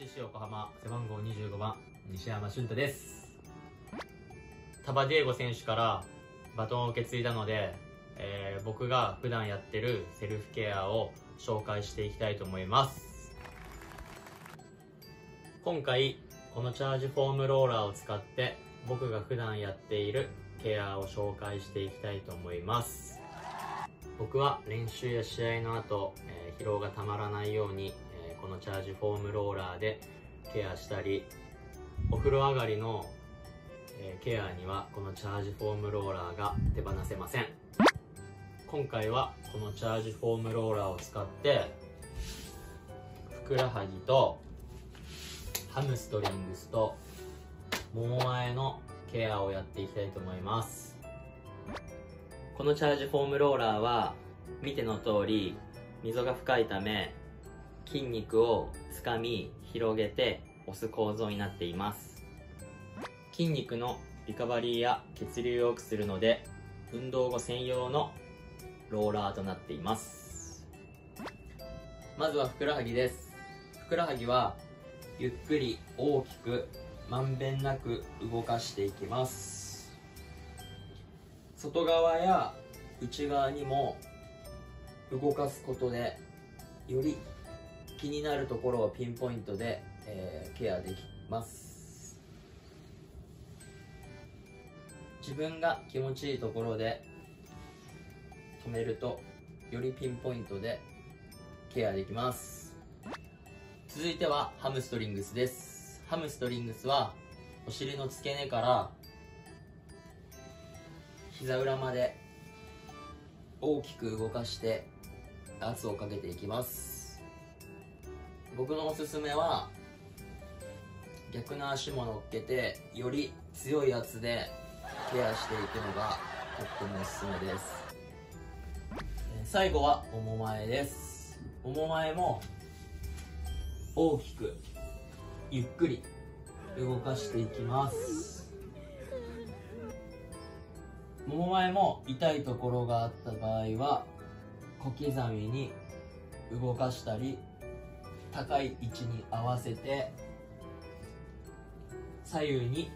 FC 横浜背番号25番西山俊太です。タバディエゴ選手からバトンを受け継いだので、えー、僕が普段やってるセルフケアを紹介していきたいと思います。今回このチャージフォームローラーを使って僕が普段やっているケアを紹介していきたいと思います。僕は練習や試合の後、えー、疲労がたまらないようにこのチャージフォームローラーでケアしたりお風呂上がりの、ケアにはこのチャージフォームローラーが手放せません。今回はこのチャージフォームローラーを使ってふくらはぎとハムストリングスともも前のケアをやっていきたいと思います。このチャージフォームローラーは見ての通り溝が深いため筋肉をつかみ広げて押す構造になっています。筋肉のリカバリーや血流を良くするので運動後専用のローラーとなっています。まずはふくらはぎです。ふくらはぎはゆっくり大きくまんべんなく動かしていきます。外側や内側にも動かすことでより気になるところをピンポイントで、えー、ケアできます。自分が気持ちいいところで止めるとよりピンポイントでケアできます。続いてはハムストリングスです。ハムストリングスはお尻の付け根から膝裏まで大きく動かして圧をかけていきます。僕のおすすめは逆の足も乗っけてより強い圧でケアしていくのがとってもおすすめです。最後はもも前です。もも前も大きくゆっくり動かしていきます。もも前も痛いところがあった場合は小刻みに動かしたり高い位置に合わせて左右に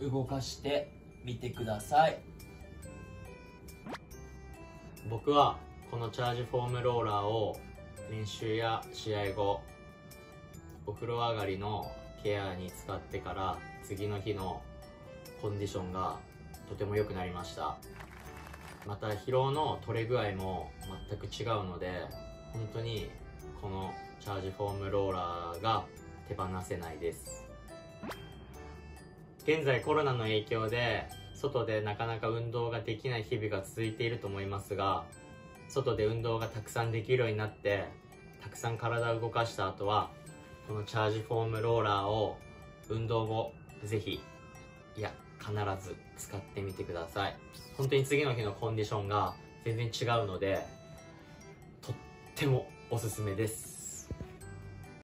動かしてみてください。僕はこのチャージフォームローラーを練習や試合後お風呂上がりのケアに使ってから次の日のコンディションがとても良くなりました。また疲労の取れ具合も全く違うので本当にこのチャージフォームローラーが手放せないです。現在コロナの影響で外でなかなか運動ができない日々が続いていると思いますが外で運動がたくさんできるようになってたくさん体を動かした後はこのチャージフォームローラーを運動後ぜひいや必ず使ってみてください。本当に次の日のコンディションが全然違うのでとってもおすすめです。